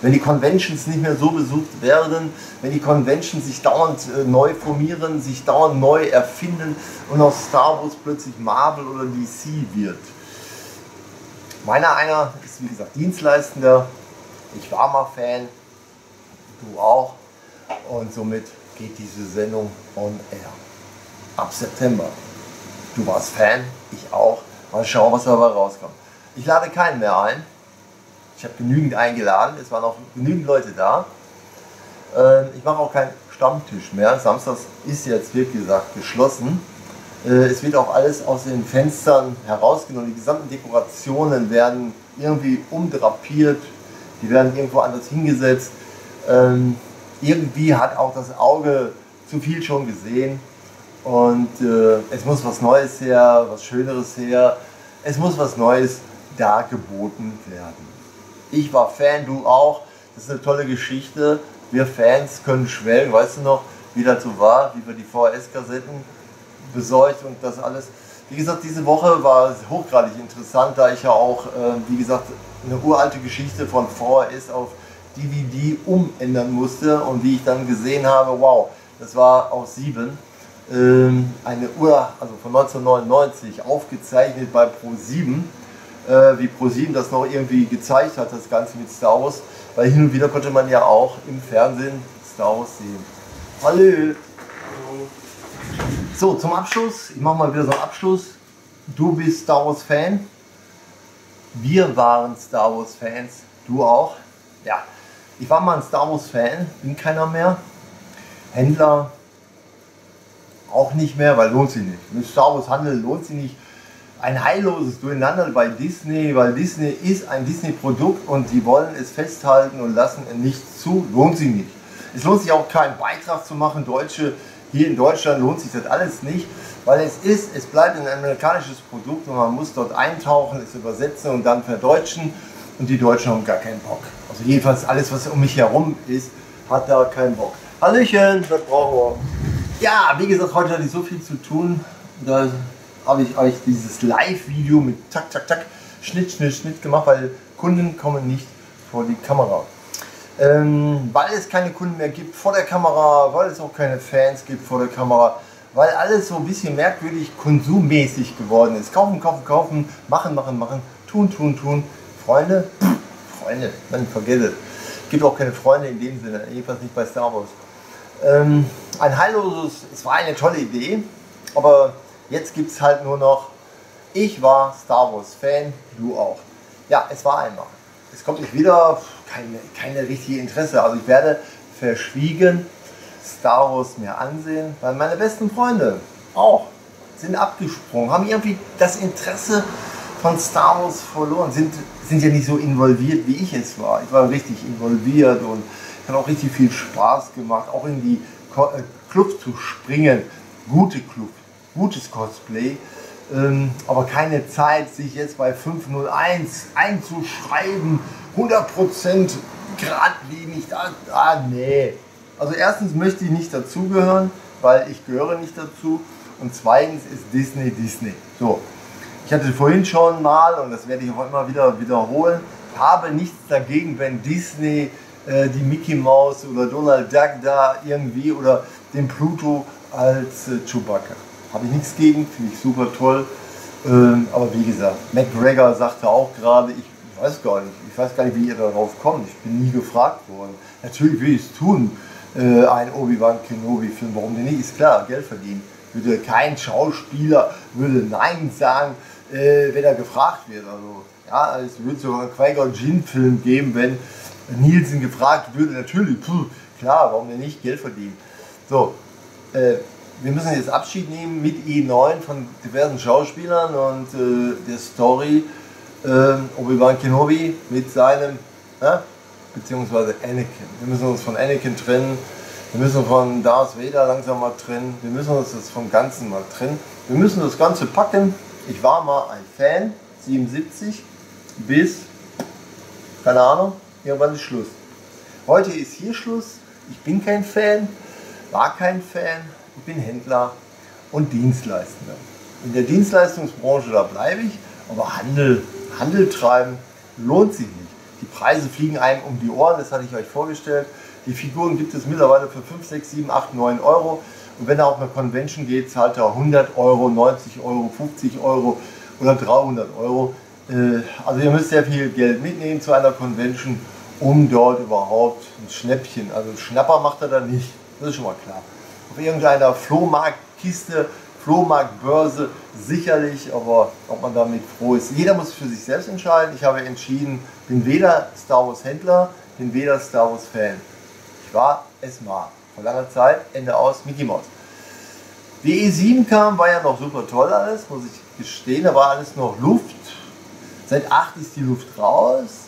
wenn die Conventions nicht mehr so besucht werden, wenn die Conventions sich dauernd äh, neu formieren, sich dauernd neu erfinden und aus Star Wars plötzlich Marvel oder DC wird. Meiner einer ist wie gesagt Dienstleistender, ich war mal Fan, du auch und somit geht diese Sendung on air. Ab September. Du warst Fan, ich auch. Mal schauen, was dabei rauskommt. Ich lade keinen mehr ein. Ich habe genügend eingeladen, es waren auch genügend Leute da. Ähm, ich mache auch keinen Stammtisch mehr. Samstags ist jetzt, wie gesagt, geschlossen. Äh, es wird auch alles aus den Fenstern herausgenommen. Die gesamten Dekorationen werden irgendwie umdrapiert. Die werden irgendwo anders hingesetzt. Ähm, irgendwie hat auch das Auge zu viel schon gesehen. Und äh, es muss was Neues her, was Schöneres her. Es muss was Neues dargeboten werden. Ich war Fan, du auch. Das ist eine tolle Geschichte. Wir Fans können schwelgen. Weißt du noch, wie das so war, wie wir die VHS-Kassetten besorgt und das alles. Wie gesagt, diese Woche war hochgradig interessant, da ich ja auch, äh, wie gesagt, eine uralte Geschichte von VHS auf DVD umändern musste und wie ich dann gesehen habe, wow, das war auf 7 ähm, eine Uhr, also von 1999, aufgezeichnet bei Pro7, äh, wie Pro7 das noch irgendwie gezeigt hat, das Ganze mit Star Wars, weil hin und wieder konnte man ja auch im Fernsehen Star Wars sehen. Hallo! So, zum Abschluss, ich mache mal wieder so einen Abschluss. Du bist Star Wars Fan. Wir waren Star Wars Fans. Du auch? Ja. Ich war mal ein Star Wars Fan, bin keiner mehr. Händler, auch nicht mehr, weil lohnt sich nicht. Mit Star Wars Handel lohnt sich nicht. Ein heilloses Durcheinander bei Disney, weil Disney ist ein Disney-Produkt und die wollen es festhalten und lassen es nicht zu, lohnt sich nicht. Es lohnt sich auch keinen Beitrag zu machen, Deutsche, hier in Deutschland lohnt sich das alles nicht, weil es ist, es bleibt ein amerikanisches Produkt und man muss dort eintauchen, es übersetzen und dann verdeutschen und die Deutschen haben gar keinen Bock. Also jedenfalls alles, was um mich herum ist, hat da keinen Bock. Hallöchen, das brauchen wir. Ja, wie gesagt, heute hatte ich so viel zu tun. Da habe ich euch dieses Live-Video mit Tak, Tak, Tak, Schnitt, Schnitt, Schnitt gemacht, weil Kunden kommen nicht vor die Kamera. Ähm, weil es keine Kunden mehr gibt vor der Kamera, weil es auch keine Fans gibt vor der Kamera, weil alles so ein bisschen merkwürdig konsummäßig geworden ist. Kaufen, kaufen, kaufen, machen, machen, machen, tun, tun, tun. Freunde, Pff, Freunde, man forget it. Gibt auch keine Freunde in dem Sinne, jedenfalls nicht bei Star Wars. Ähm, ein heilloses, es war eine tolle Idee, aber jetzt gibt es halt nur noch, ich war Star Wars Fan, du auch. Ja, es war einmal. Es kommt nicht wieder, keine, keine richtige Interesse. Also ich werde verschwiegen Star Wars mir ansehen, weil meine besten Freunde auch sind abgesprungen, haben irgendwie das Interesse von Star Wars verloren, sind, sind ja nicht so involviert, wie ich es war. Ich war richtig involviert und hat auch richtig viel Spaß gemacht, auch in die äh, Club zu springen. Gute Club, gutes Cosplay. Ähm, aber keine Zeit, sich jetzt bei 501 einzuschreiben, 100% geradlinig. Ah, ah, nee. Also erstens möchte ich nicht dazugehören, weil ich gehöre nicht dazu. Und zweitens ist Disney Disney. So, ich hatte vorhin schon mal, und das werde ich auch immer wieder wiederholen, habe nichts dagegen, wenn Disney äh, die Mickey Mouse oder Donald Duck da irgendwie oder den Pluto als äh, Chewbacca. Habe ich nichts gegen, finde ich super toll. Ähm, aber wie gesagt, McGregor sagte auch gerade, ich, weiß gar nicht, ich weiß gar nicht, wie ihr darauf kommt. Ich bin nie gefragt worden. Natürlich will ich es tun, äh, ein Obi-Wan Kenobi-Film. Warum denn nicht? Ist klar, Geld verdienen. Würde kein Schauspieler würde Nein sagen, äh, wenn er gefragt wird. Also, ja, es würde sogar einen Qui-Gon-Jinn-Film geben, wenn Nielsen gefragt würde. Natürlich, puh, klar, warum denn nicht Geld verdienen? So, äh, wir müssen jetzt Abschied nehmen mit E9 von diversen Schauspielern und äh, der Story äh, Obi-Wan Kenobi mit seinem, äh, beziehungsweise Anakin. Wir müssen uns von Anakin trennen. Wir müssen von Darth Vader langsam mal trennen. Wir müssen uns das vom Ganzen mal trennen. Wir müssen das Ganze packen ich war mal ein Fan, 77, bis, keine Ahnung, irgendwann ist Schluss. Heute ist hier Schluss. Ich bin kein Fan, war kein Fan, ich bin Händler und Dienstleistender. In der Dienstleistungsbranche, da bleibe ich, aber Handel, Handel treiben lohnt sich nicht. Die Preise fliegen einem um die Ohren, das hatte ich euch vorgestellt. Die Figuren gibt es mittlerweile für 5, 6, 7, 8, 9 Euro. Und wenn er auf eine Convention geht, zahlt er 100 Euro, 90 Euro, 50 Euro oder 300 Euro. Äh, also ihr müsst sehr viel Geld mitnehmen zu einer Convention, um dort überhaupt ein Schnäppchen, also ein Schnapper macht er da nicht, das ist schon mal klar. Auf irgendeiner Flohmarktkiste, Flohmarktbörse sicherlich, aber ob man damit froh ist. Jeder muss für sich selbst entscheiden. Ich habe entschieden, bin weder Star Wars Händler, bin weder Star Wars Fan. Ich war es mal vor langer Zeit, Ende aus, Mickey Mouse. Die E7 kam, war ja noch super toll alles, muss ich gestehen, da war alles noch Luft. Seit 8 ist die Luft raus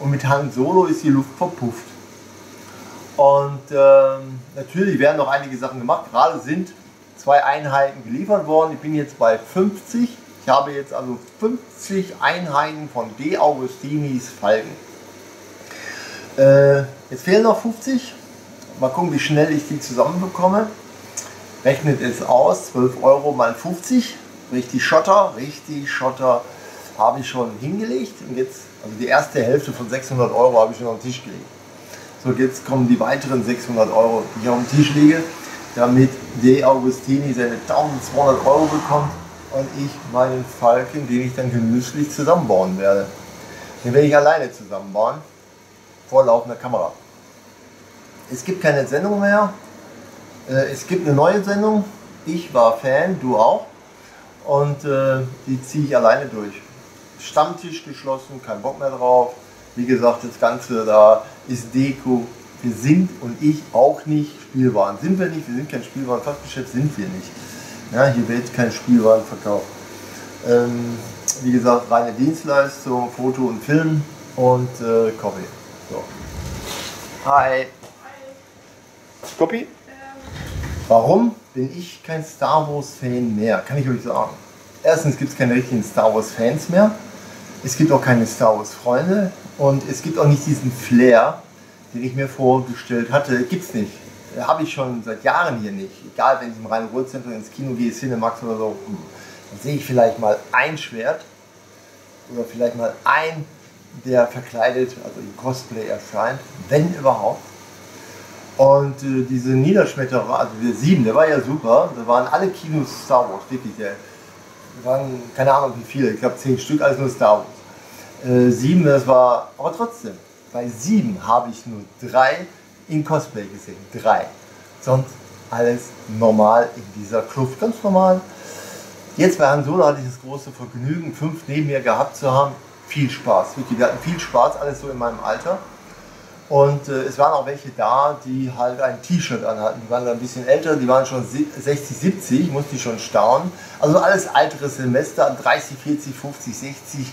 und mit Han Solo ist die Luft verpufft. Und ähm, natürlich werden noch einige Sachen gemacht. Gerade sind zwei Einheiten geliefert worden. Ich bin jetzt bei 50. Ich habe jetzt also 50 Einheiten von D. Augustinis Falken. Äh, jetzt fehlen noch 50. Mal gucken, wie schnell ich die zusammenbekomme. Rechnet es aus, 12 Euro mal 50. Richtig Schotter, richtig Schotter habe ich schon hingelegt. Und jetzt, also die erste Hälfte von 600 Euro habe ich schon auf den Tisch gelegt. So, jetzt kommen die weiteren 600 Euro, die ich auf den Tisch lege, damit De Augustini seine 1200 Euro bekommt und ich meinen Falken, den ich dann genüsslich zusammenbauen werde. Den werde ich alleine zusammenbauen, vor laufender Kamera. Es gibt keine Sendung mehr. Äh, es gibt eine neue Sendung. Ich war Fan, du auch. Und äh, die ziehe ich alleine durch. Stammtisch geschlossen, kein Bock mehr drauf. Wie gesagt, das Ganze da ist Deko. Wir sind und ich auch nicht Spielwaren. Sind wir nicht, wir sind kein Spielwarenfachgeschäft, sind wir nicht. Ja, hier wird kein Spielwaren verkauft. Ähm, wie gesagt, reine Dienstleistung, Foto und Film und äh, Copy. So. Hi. Copy? Warum bin ich kein Star Wars Fan mehr? Kann ich euch sagen. Erstens gibt es keine richtigen Star Wars Fans mehr. Es gibt auch keine Star Wars Freunde und es gibt auch nicht diesen Flair, den ich mir vorgestellt hatte, gibt es nicht. Habe ich schon seit Jahren hier nicht. Egal, wenn ich im Rhein-Ruhr-Zentrum ins Kino gehe, Cinemax oder so, dann sehe ich vielleicht mal ein Schwert oder vielleicht mal ein, der verkleidet, also im Cosplay erscheint, wenn überhaupt. Und äh, diese Niederschmetterer, also der sieben, der war ja super. Da waren alle Kinos Star Wars, wirklich. Der, waren keine Ahnung wie viele, ich glaube zehn Stück, alles nur Star Wars. Äh, sieben, das war, aber trotzdem, bei sieben habe ich nur drei in Cosplay gesehen. Drei. Sonst alles normal in dieser Kluft, ganz normal. Jetzt bei Han Solo hatte ich das große Vergnügen, fünf neben mir gehabt zu haben. Viel Spaß, wirklich. Wir hatten viel Spaß, alles so in meinem Alter. Und äh, es waren auch welche da, die halt ein T-Shirt anhatten. Die waren dann ein bisschen älter, die waren schon 60, 70, musste ich schon staunen. Also alles ältere Semester, 30, 40, 50, 60,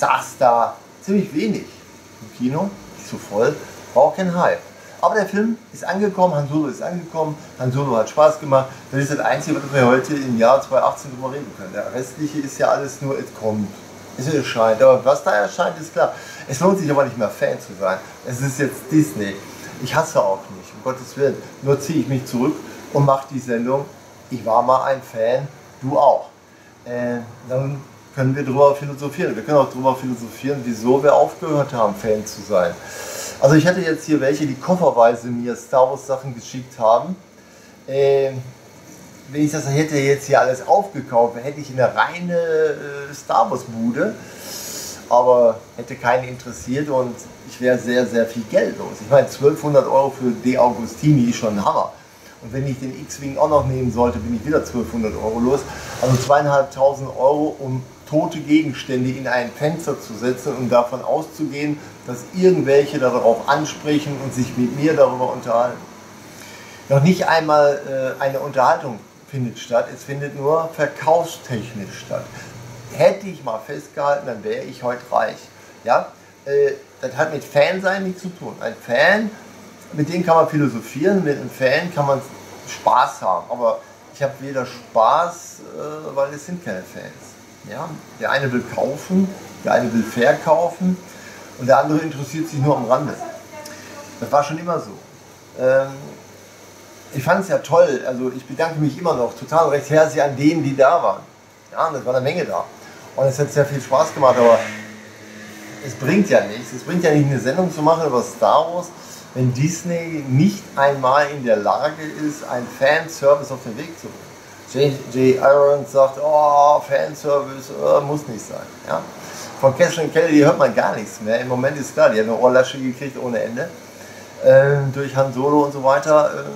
saß da ziemlich wenig im Kino, nicht so voll, war auch kein Hype. Aber der Film ist angekommen, Han Solo ist angekommen, Han Solo hat Spaß gemacht. Das ist das Einzige, was wir heute im Jahr 2018 drüber reden können. Der restliche ist ja alles nur, es kommt, es erscheint. Aber was da erscheint, ist klar. Es lohnt sich aber nicht mehr Fan zu sein. Es ist jetzt Disney. Ich hasse auch nicht, um Gottes Willen. Nur ziehe ich mich zurück und mache die Sendung. Ich war mal ein Fan, du auch. Äh, dann können wir darüber philosophieren. Wir können auch darüber philosophieren, wieso wir aufgehört haben, Fan zu sein. Also ich hatte jetzt hier welche, die kofferweise mir Star Wars Sachen geschickt haben. Äh, wenn ich das hätte jetzt hier alles aufgekauft, hätte ich eine reine äh, Star Wars Bude aber hätte keinen interessiert und ich wäre sehr, sehr viel Geld los. Ich meine, 1200 Euro für De Augustini schon ein Hammer. Und wenn ich den X-Wing auch noch nehmen sollte, bin ich wieder 1200 Euro los. Also zweieinhalbtausend Euro, um tote Gegenstände in ein Fenster zu setzen und davon auszugehen, dass irgendwelche darauf ansprechen und sich mit mir darüber unterhalten. Noch nicht einmal äh, eine Unterhaltung findet statt, es findet nur verkaufstechnisch statt hätte ich mal festgehalten, dann wäre ich heute reich. Ja? Äh, das hat mit Fansein nichts zu tun. Ein Fan, mit dem kann man philosophieren, mit einem Fan kann man Spaß haben. Aber ich habe weder Spaß, äh, weil es sind keine Fans. Ja? Der eine will kaufen, der eine will verkaufen und der andere interessiert sich nur am Rande. Das war schon immer so. Ähm, ich fand es ja toll, also ich bedanke mich immer noch total recht herzlich an denen, die da waren. Ja, das war eine Menge da. Und es hat sehr viel Spaß gemacht, aber es bringt ja nichts. Es bringt ja nicht eine Sendung zu machen über Star Wars, wenn Disney nicht einmal in der Lage ist, einen Fanservice auf den Weg zu bringen. J.J. Irons sagt, oh, Fanservice, oh, muss nicht sein. Ja? Von und Kelly hört man gar nichts mehr. Im Moment ist klar, die haben eine Ohrlasche gekriegt ohne Ende. Ähm, durch Han Solo und so weiter. Ähm,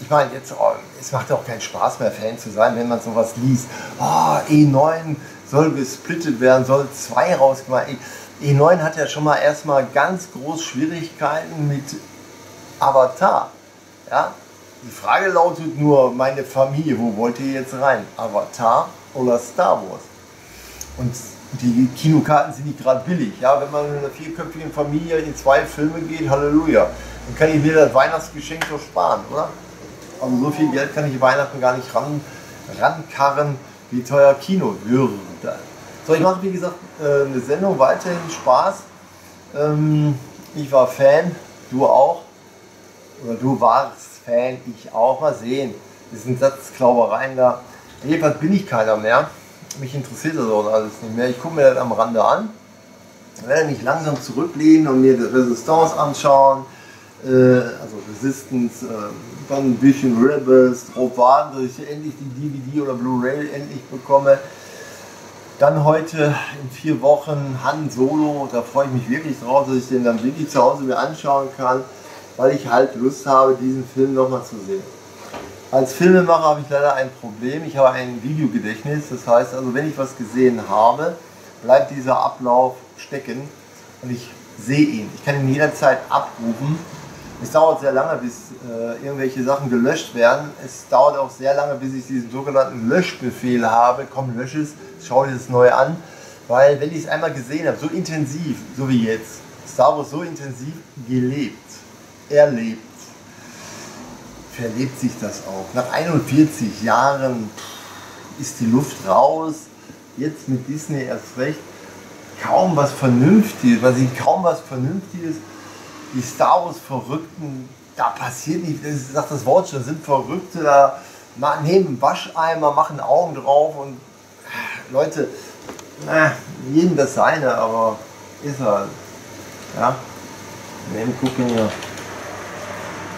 ich meine, jetzt, oh, es macht auch keinen Spaß mehr, Fan zu sein, wenn man sowas liest. Oh, E9 soll gesplittet werden, soll zwei rausgemacht. E9 hat ja schon mal erstmal ganz groß Schwierigkeiten mit Avatar. Ja? Die Frage lautet nur, meine Familie, wo wollt ihr jetzt rein? Avatar oder Star Wars? Und die Kinokarten sind nicht gerade billig. Ja? Wenn man in einer vierköpfigen Familie in zwei Filme geht, Halleluja, dann kann ich mir das Weihnachtsgeschenk doch sparen, oder? Also so viel Geld kann ich Weihnachten gar nicht ran, rankarren, wie teuer Kino würde. So, ich mache wie gesagt äh, eine Sendung, weiterhin Spaß. Ähm, ich war Fan, du auch. Oder du warst Fan, ich auch. Mal sehen. Das sind Satzklaubereien da. Jedenfalls bin ich keiner mehr. Mich interessiert das auch alles nicht mehr. Ich gucke mir das am Rande an. Werde mich langsam zurücklehnen und mir die Resistance anschauen. Äh, also Resistance, äh, dann ein bisschen Rebels, drauf warten, dass ich endlich die DVD oder Blu-ray endlich bekomme. Dann heute in vier Wochen Han Solo, da freue ich mich wirklich drauf, dass ich den dann wirklich zu Hause mir anschauen kann, weil ich halt Lust habe, diesen Film nochmal zu sehen. Als Filmemacher habe ich leider ein Problem, ich habe ein Videogedächtnis, das heißt also, wenn ich was gesehen habe, bleibt dieser Ablauf stecken und ich sehe ihn. Ich kann ihn jederzeit abrufen es dauert sehr lange, bis äh, irgendwelche Sachen gelöscht werden. Es dauert auch sehr lange, bis ich diesen sogenannten Löschbefehl habe. Komm, lösch es, schau dir das neu an. Weil, wenn ich es einmal gesehen habe, so intensiv, so wie jetzt, Star Wars so intensiv gelebt, erlebt, verlebt sich das auch. Nach 41 Jahren ist die Luft raus. Jetzt mit Disney erst recht. Kaum was Vernünftiges, weil sie kaum was Vernünftiges die Star Wars-Verrückten, da passiert nicht, das sagt das Wort schon, sind Verrückte, da nehmen Wascheimer, machen Augen drauf und äh, Leute, na, jedem das seine, aber ist halt. Ja. Wir gucken hier.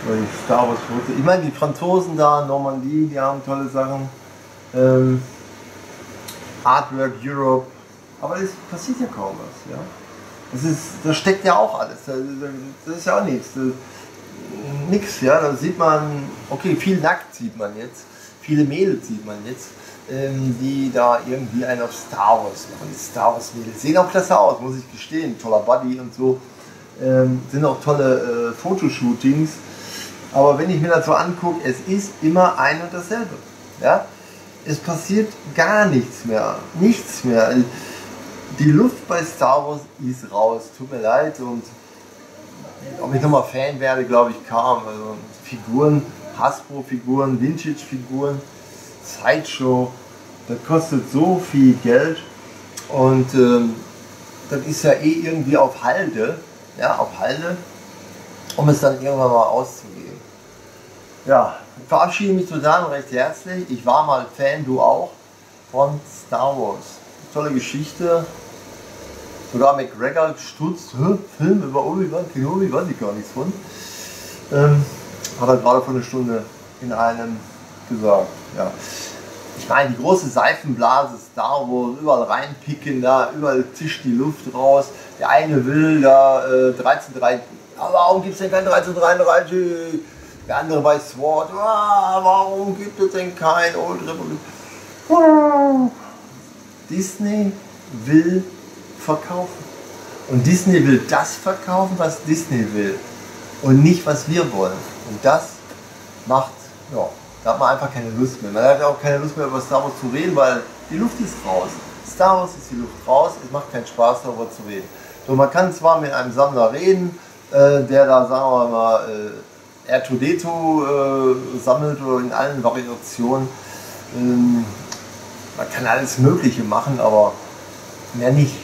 So, Die Star Wars Verrückte. Ich meine, die Franzosen da, Normandie, die haben tolle Sachen. Ähm, Artwork Europe. Aber es passiert ja kaum was. Ja? Das, ist, das steckt ja auch alles. Das, das ist ja auch nichts. Das, nix, ja. Da sieht man, okay, viel nackt sieht man jetzt. Viele Mädels sieht man jetzt, ähm, die da irgendwie einen auf Star Wars machen. Die Star Wars Mädels sehen auch klasse aus, muss ich gestehen. Toller Buddy und so. Ähm, sind auch tolle äh, Fotoshootings. Aber wenn ich mir das so angucke, es ist immer ein und dasselbe. Ja? Es passiert gar nichts mehr. Nichts mehr. Die Luft bei Star Wars ist raus. Tut mir leid. Und ob ich nochmal Fan werde, glaube ich, kam. Also Figuren, Hasbro-Figuren, Vintage-Figuren, Sideshow, das kostet so viel Geld. Und ähm, das ist ja eh irgendwie auf Halde. Ja, auf Halde. Um es dann irgendwann mal auszugeben. Ja, verabschiede mich und recht herzlich. Ich war mal Fan, du auch, von Star Wars. Tolle Geschichte. Sogar McGregor stutzt? Film über Obi-Wan Kenobi, weiß ich gar nichts von. Ähm, hat er gerade vor einer Stunde in einem gesagt. Ja. Ich meine, die große Seifenblase Star Wars, überall reinpicken, da, überall tischt die Luft raus. Der eine will da äh, 13.3, aber warum gibt es denn kein 1333? Der andere bei SWAT, ah, warum gibt es denn kein Old Republic? Disney will verkaufen. Und Disney will das verkaufen, was Disney will. Und nicht, was wir wollen. Und das macht, ja, da hat man einfach keine Lust mehr. Man hat auch keine Lust mehr über Star Wars zu reden, weil die Luft ist raus. Star Wars ist die Luft raus, es macht keinen Spaß darüber zu reden. So, man kann zwar mit einem Sammler reden, äh, der da, sagen wir mal, äh, R2D2 äh, sammelt oder in allen Variationen. Ähm, man kann alles Mögliche machen, aber mehr nicht.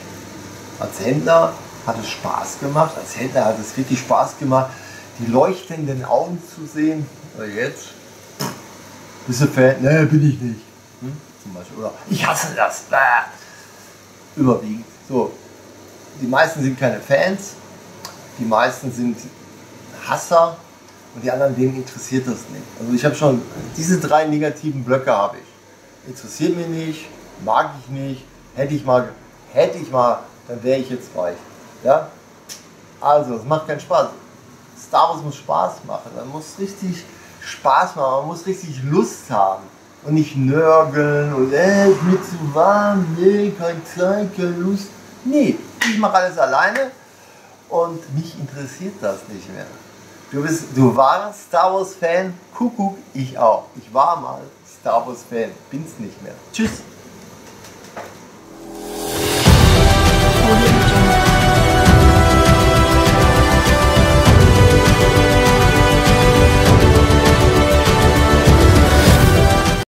Als Händler hat es Spaß gemacht, als Händler hat es wirklich Spaß gemacht, die leuchtenden Augen zu sehen. Oder jetzt? Bist du Fan? Nee, bin ich nicht. Hm? Zum Beispiel. Oder ich hasse das. Bäh. Überwiegend. So. Die meisten sind keine Fans, die meisten sind Hasser und die anderen, denen interessiert das nicht. Also ich habe schon, diese drei negativen Blöcke habe ich. Interessiert mich nicht, mag ich nicht, hätte ich mal, hätte ich mal, dann wäre ich jetzt reich. Ja? Also, es macht keinen Spaß. Star Wars muss Spaß machen. Man muss richtig Spaß machen, man muss richtig Lust haben. Und nicht nörgeln und äh, ist mir zu warm, nee, keine Zeit, keine Lust. Nee, ich mache alles alleine und mich interessiert das nicht mehr. Du, bist, du warst Star Wars Fan, Kuckuck, ich auch. Ich war mal Star Wars Fan, bin's nicht mehr. Tschüss.